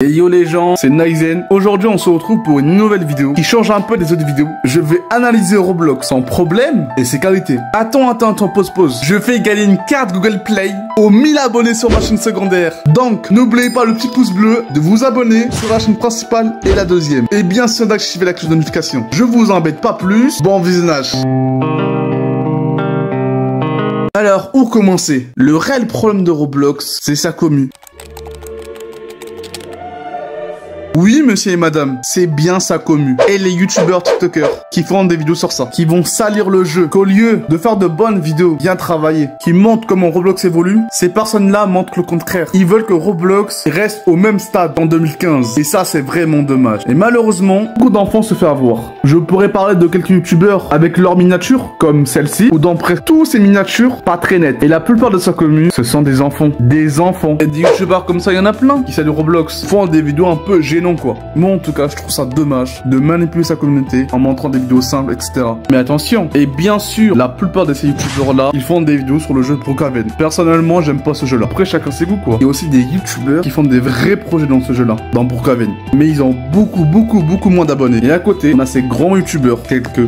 Et yo les gens, c'est Naizen. Aujourd'hui, on se retrouve pour une nouvelle vidéo qui change un peu des autres vidéos. Je vais analyser Roblox sans problème et ses qualités. Attends, attends, attends, pause, pause. Je fais gagner une carte Google Play aux 1000 abonnés sur ma chaîne secondaire. Donc, n'oubliez pas le petit pouce bleu, de vous abonner sur la chaîne principale et la deuxième. Et bien sûr d'activer la cloche de notification. Je vous embête pas plus. Bon visionnage. Alors, où commencer? Le réel problème de Roblox, c'est sa commu. Oui, monsieur et madame, c'est bien sa commu. Et les youtubeurs tiktokers qui font des vidéos sur ça, qui vont salir le jeu, qu'au lieu de faire de bonnes vidéos bien travaillées, qui montrent comment Roblox évolue, ces personnes-là montrent le contraire. Ils veulent que Roblox reste au même stade en 2015. Et ça, c'est vraiment dommage. Et malheureusement, beaucoup d'enfants se font avoir. Je pourrais parler de quelques youtubeurs avec leurs miniatures, comme celle-ci, ou dans presque tous ces miniatures pas très nettes. Et la plupart de sa commu, ce sont des enfants. Des enfants. Et des youtubeurs comme ça, il y en a plein qui saluent Roblox, font des vidéos un peu gênantes quoi. Moi en tout cas je trouve ça dommage de manipuler sa communauté en montrant des vidéos simples etc. Mais attention, et bien sûr la plupart de ces youtubeurs là ils font des vidéos sur le jeu Brookhaven. Personnellement j'aime pas ce jeu là. Après chacun ses goûts quoi. Il y a aussi des youtubeurs qui font des vrais projets dans ce jeu là, dans Brookhaven. Mais ils ont beaucoup beaucoup beaucoup moins d'abonnés. Et à côté on a ces grands youtubeurs quelques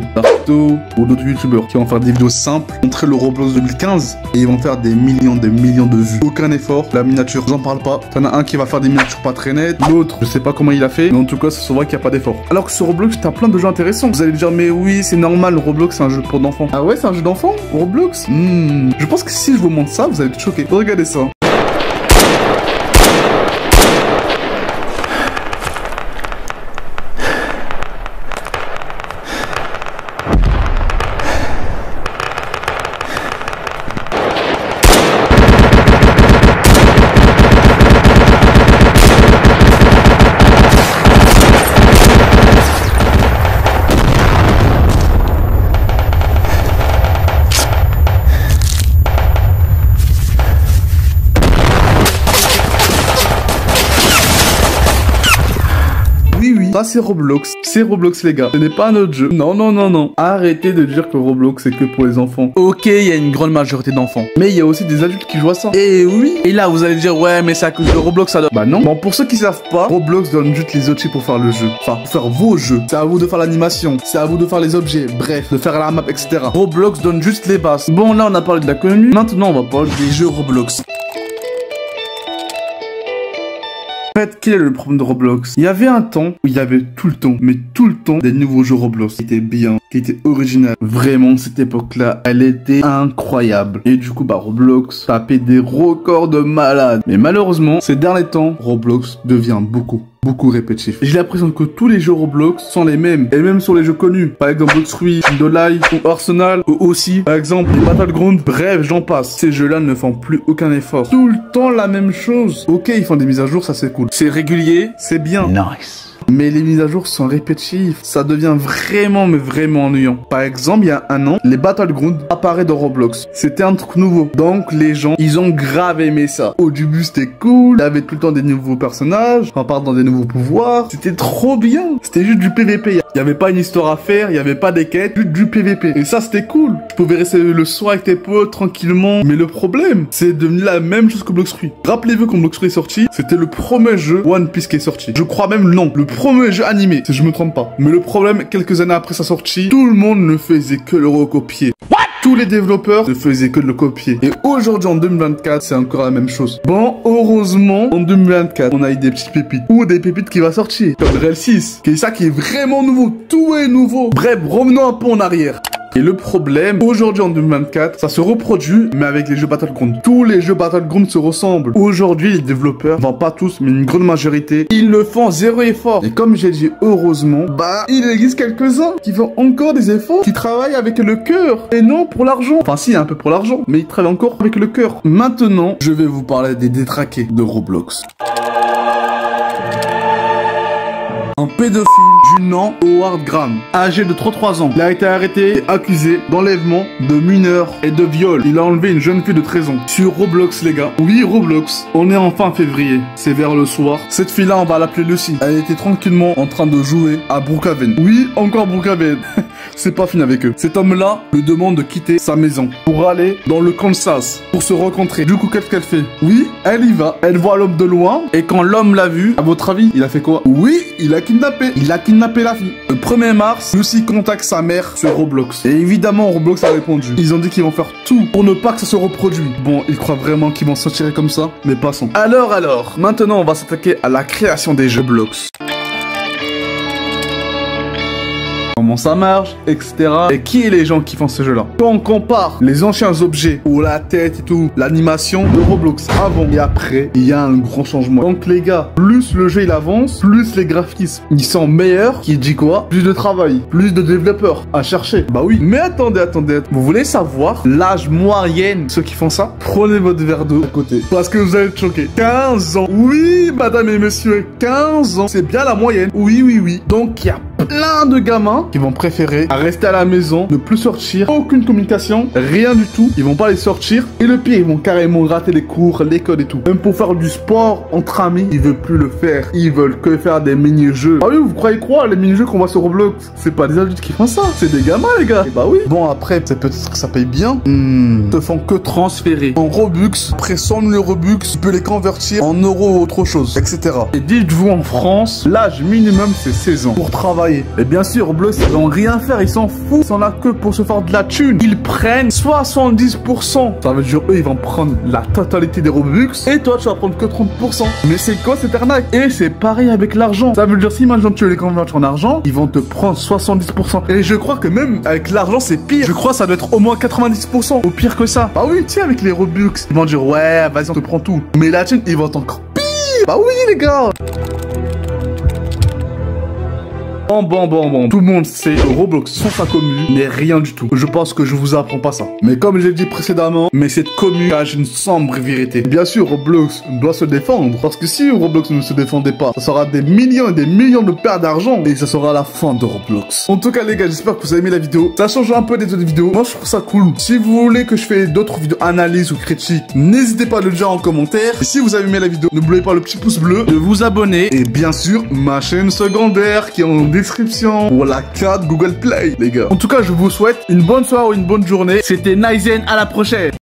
que ou d'autres youtubeurs qui vont faire des vidéos simples, montrer le Roblox 2015 et ils vont faire des millions des millions de vues. Aucun effort, la miniature j'en parle pas. T'en as un qui va faire des miniatures pas très nettes, l'autre je sais pas comment il a fait, mais en tout cas, ça se voit qu'il n'y a pas d'effort. Alors que sur Roblox, t'as plein de jeux intéressants. Vous allez dire, mais oui, c'est normal, Roblox, c'est un jeu pour d'enfants. Ah ouais, c'est un jeu d'enfants Roblox? Hmm. Je pense que si je vous montre ça, vous allez être choqués. Regardez ça. C'est Roblox. C'est Roblox, les gars. Ce n'est pas un autre jeu. Non, non, non, non. Arrêtez de dire que Roblox, c'est que pour les enfants. Ok, il y a une grande majorité d'enfants. Mais il y a aussi des adultes qui jouent à ça. Et oui. Et là, vous allez dire, ouais, mais c'est à cause de Roblox, ça Bah non. Bon, pour ceux qui savent pas, Roblox donne juste les outils pour faire le jeu. Enfin, pour faire vos jeux. C'est à vous de faire l'animation. C'est à vous de faire les objets. Bref, de faire la map, etc. Roblox donne juste les bases. Bon, là, on a parlé de la commune. Maintenant, on va parler des jeux Roblox. En fait, quel est le problème de Roblox? Il y avait un temps où il y avait tout le temps, mais tout le temps, des nouveaux jeux Roblox qui étaient bien, qui étaient originaux. Vraiment, cette époque-là, elle était incroyable. Et du coup, bah, Roblox tapait des records de malades. Mais malheureusement, ces derniers temps, Roblox devient beaucoup, beaucoup répétitif. J'ai l'impression que tous les jeux Roblox sont les mêmes, et même sur les jeux connus. Par exemple, Bloxruy, Dolly, ou Arsenal, ou aussi, par exemple, les Battlegrounds. Bref, j'en passe. Ces jeux-là ne font plus aucun effort. Tout le temps la même chose. Ok, ils font des mises à jour, ça c'est cool. C'est régulier, c'est bien. Nice mais les mises à jour sont répétitives. Ça devient vraiment, mais vraiment ennuyant. Par exemple, il y a un an, les Battlegrounds apparaissent dans Roblox. C'était un truc nouveau. Donc, les gens, ils ont grave aimé ça. Au début, c'était cool. Il y avait tout le temps des nouveaux personnages. Enfin, pardon, des nouveaux pouvoirs. C'était trop bien. C'était juste du PVP. Il n'y avait pas une histoire à faire. Il n'y avait pas des quêtes. Juste du PVP. Et ça, c'était cool. Tu pouvais rester le soir avec tes potes tranquillement. Mais le problème, c'est devenu la même chose que Bloxruy. Rappelez-vous quand Bloxruy est sorti, c'était le premier jeu One Piece qui est sorti. Je crois même non. Le jeu animé, si je me trompe pas. Mais le problème, quelques années après sa sortie, tout le monde ne faisait que le recopier. What? Tous les développeurs ne faisaient que de le copier. Et aujourd'hui, en 2024, c'est encore la même chose. Bon, heureusement, en 2024, on a eu des petites pépites. Ou des pépites qui vont sortir. Comme Real 6. Qui est ça qui est vraiment nouveau. Tout est nouveau. Bref, revenons un peu en arrière. Et le problème, aujourd'hui en 2024, ça se reproduit, mais avec les jeux Battleground. Tous les jeux Battleground se ressemblent. Aujourd'hui, les développeurs, enfin pas tous, mais une grande majorité, ils le font zéro effort. Et comme j'ai dit, heureusement, bah, il existe quelques-uns qui font encore des efforts, qui travaillent avec le cœur, et non pour l'argent. Enfin si, un peu pour l'argent, mais ils travaillent encore avec le cœur. Maintenant, je vais vous parler des détraqués de Roblox. Pédophile du Howard Graham, âgé de 33 ans. Il a été arrêté accusé d'enlèvement, de mineurs et de viol. Il a enlevé une jeune fille de 13 ans. Sur Roblox, les gars. Oui, Roblox. On est en fin février. C'est vers le soir. Cette fille-là, on va l'appeler Lucy. Elle était tranquillement en train de jouer à Brookhaven. Oui, encore Brookhaven. c'est pas fini avec eux. Cet homme-là le demande de quitter sa maison pour aller dans le Kansas pour se rencontrer. Du coup, qu'est-ce qu'elle fait? Oui, elle y va. Elle voit l'homme de loin et quand l'homme l'a vu, à votre avis, il a fait quoi? Oui, il a kidnappé. Il a kidnappé la fille. Le 1er mars, Lucy contacte sa mère sur Roblox. Et évidemment, Roblox a répondu. Ils ont dit qu'ils vont faire tout pour ne pas que ça se reproduise. Bon, ils croient vraiment qu'ils vont s'en tirer comme ça, mais passons. Alors, alors, maintenant, on va s'attaquer à la création des jeux Roblox. Ça marche, etc. Et qui est les gens qui font ce jeu-là? Quand on compare les anciens objets, ou la tête et tout, l'animation de Roblox avant et après, il y a un grand changement. Donc les gars, plus le jeu il avance, plus les graphismes ils sont meilleurs, qui dit quoi? Plus de travail, plus de développeurs à chercher. Bah oui. Mais attendez, attendez, vous voulez savoir l'âge moyen ceux qui font ça? Prenez votre verre d'eau à côté, parce que vous allez être choqués. 15 ans. Oui, madame et messieurs, 15 ans. C'est bien la moyenne. Oui, oui, oui. Donc il y a plein de gamins qui vont préférer à rester à la maison, ne plus sortir, aucune communication, rien du tout. Ils vont pas les sortir. Et le pire, ils vont carrément rater les cours, l'école et tout. Même pour faire du sport entre amis, ils veulent plus le faire. Ils veulent que faire des mini-jeux. Ah oui, vous croyez quoi Les mini-jeux qu'on voit sur Roblox, c'est pas des adultes qui font ça, c'est des gamins les gars. Et bah oui. Bon après, c'est peut-être que ça paye bien. Hmm. Te font que transférer en Robux. Après 100 000 Robux, tu peux les convertir en euros ou autre chose, etc. Et dites-vous en France, l'âge minimum c'est 16 ans pour travailler. Et bien sûr, Roblox, ils vont rien faire, ils s'en foutent. Ils sont là que pour se faire de la thune. Ils prennent 70%. Ça veut dire, eux, ils vont prendre la totalité des Robux. Et toi, tu vas prendre que 30%. Mais c'est quoi cette arnaque? Et c'est pareil avec l'argent. Ça veut dire, si maintenant tu les convertis en argent, ils vont te prendre 70%. Et je crois que même avec l'argent, c'est pire. Je crois que ça doit être au moins 90%. Au pire que ça. Bah oui, tiens, avec les Robux, ils vont dire, ouais, vas-y, on te prend tout. Mais la thune, ils vont encore pire. Bah oui, les gars. Bon, bon, bon, bon. Tout le monde sait que Roblox sans sa commune n'est rien du tout. Je pense que je vous apprends pas ça. Mais comme j'ai dit précédemment, mais cette commune cache une sombre vérité. Bien sûr, Roblox doit se défendre. Parce que si Roblox ne se défendait pas, ça sera des millions et des millions de pertes d'argent. Et ça sera la fin de Roblox. En tout cas, les gars, j'espère que vous avez aimé la vidéo. Ça change un peu des autres vidéos. Moi, je trouve ça cool. Si vous voulez que je fasse d'autres vidéos analyses ou critiques, n'hésitez pas à le dire en commentaire. Si vous avez aimé la vidéo, n'oubliez pas le petit pouce bleu, de vous abonner. Et bien sûr, ma chaîne secondaire qui est en description pour la carte Google Play, les gars. En tout cas, je vous souhaite une bonne soirée ou une bonne journée. C'était Nizen, à la prochaine